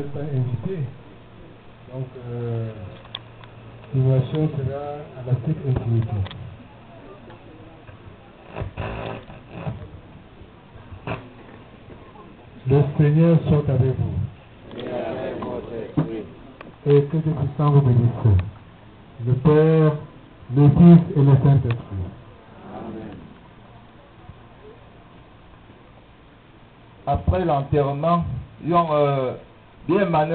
n'êtes pas invité. Donc, euh, sera à la toute intimité. Le Seigneur soit avec vous. et que Dieu puissant vous bénisse. Le Père, le Fils et le Saint-Esprit. Après l'enterrement, ils ont euh, Ehemann